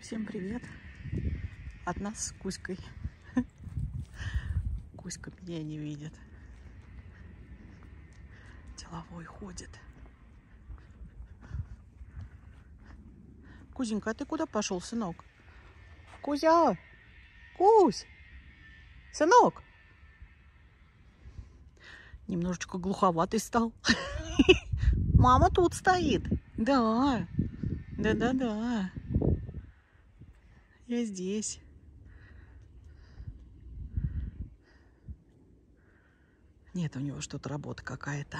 Всем привет от нас с Кузькой. Кузька меня не видит. Деловой ходит. Кузенька, а ты куда пошел, сынок? Кузя! Кузь! Сынок! Немножечко глуховатый стал. Мама тут стоит. Да. Да-да-да. Я здесь. Нет, у него что-то работа какая-то.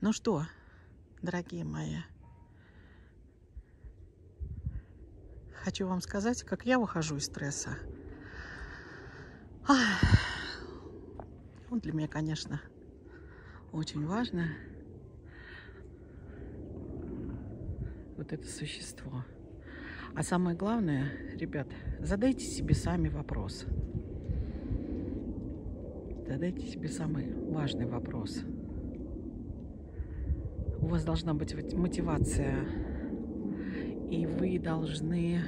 Ну что, дорогие мои, хочу вам сказать, как я выхожу из стресса. Ах. Он для меня, конечно, очень важно. Вот это существо. А самое главное, ребят, задайте себе сами вопрос. Задайте себе самый важный вопрос. У вас должна быть мотивация, и вы должны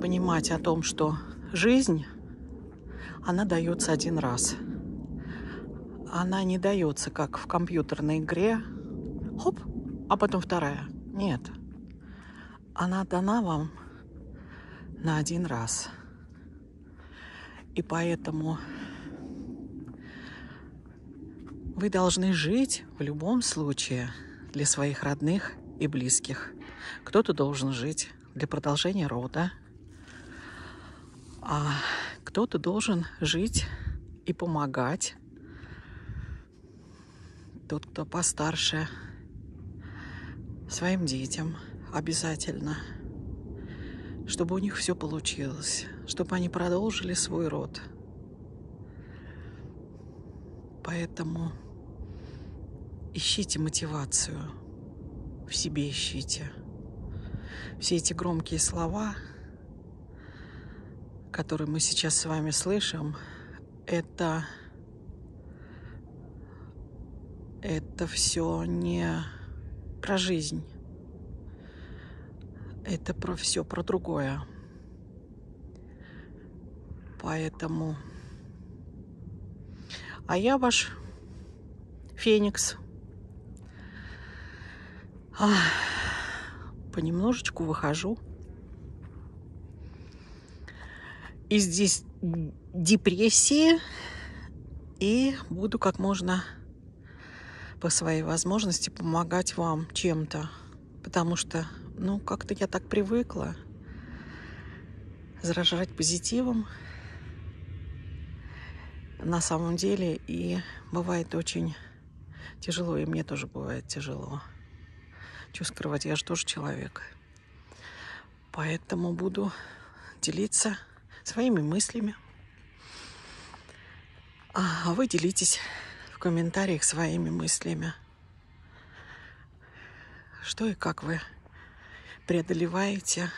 понимать о том, что жизнь, она дается один раз. Она не дается, как в компьютерной игре. Хоп, а потом вторая. Нет. Она дана вам на один раз. И поэтому вы должны жить в любом случае для своих родных и близких. Кто-то должен жить для продолжения рода, а кто-то должен жить и помогать. Тот, кто постарше, своим детям обязательно, чтобы у них все получилось, чтобы они продолжили свой род. Поэтому ищите мотивацию, в себе ищите. Все эти громкие слова, которые мы сейчас с вами слышим, это это все не про жизнь. Это про все, про другое. Поэтому... А я ваш Феникс. А, понемножечку выхожу. И здесь депрессии. И буду как можно по своей возможности помогать вам чем-то. Потому что, ну, как-то я так привыкла заражать позитивом на самом деле. И бывает очень тяжело, и мне тоже бывает тяжело. Что скрывать, я же тоже человек. Поэтому буду делиться своими мыслями. А вы делитесь в комментариях своими мыслями. Что и как вы преодолеваете.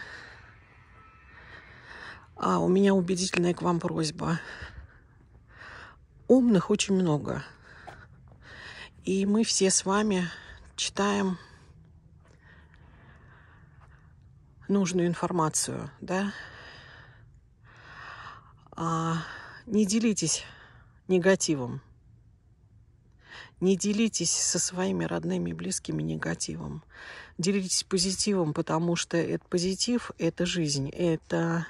А у меня убедительная к вам просьба. Умных очень много. И мы все с вами читаем нужную информацию, да? А не делитесь негативом. Не делитесь со своими родными и близкими негативом. Делитесь позитивом, потому что это позитив, это жизнь, это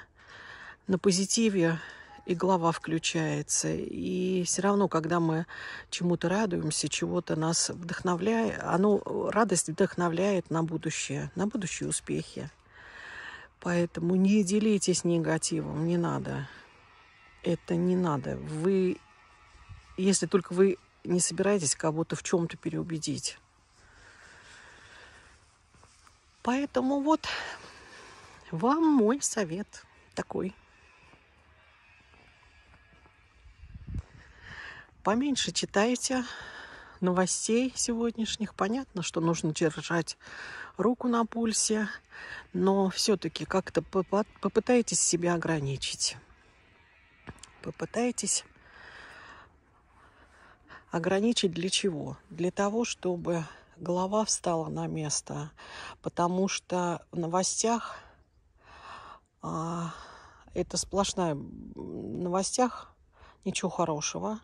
на позитиве и голова включается. И все равно, когда мы чему-то радуемся, чего-то нас вдохновляет, оно, радость вдохновляет на будущее, на будущие успехи. Поэтому не делитесь негативом, не надо. Это не надо. Вы, если только вы не собираетесь кого-то в чем-то переубедить. Поэтому вот вам мой совет такой. Поменьше читайте новостей сегодняшних. Понятно, что нужно держать руку на пульсе, но все-таки как-то попытайтесь себя ограничить. Попытайтесь ограничить для чего? Для того, чтобы голова встала на место, потому что в новостях а, это сплошная в новостях ничего хорошего.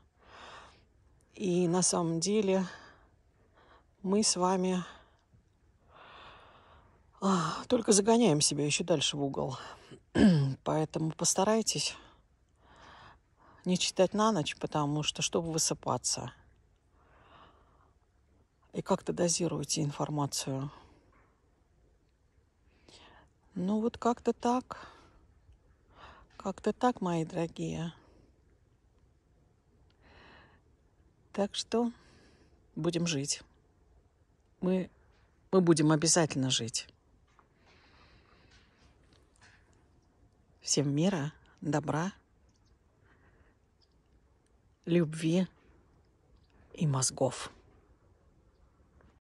И на самом деле мы с вами а, только загоняем себя еще дальше в угол. Поэтому постарайтесь не читать на ночь, потому что, чтобы высыпаться, и как-то дозируйте информацию. Ну вот как-то так. Как-то так, мои дорогие. Так что будем жить. Мы, мы будем обязательно жить. Всем мира, добра, любви и мозгов.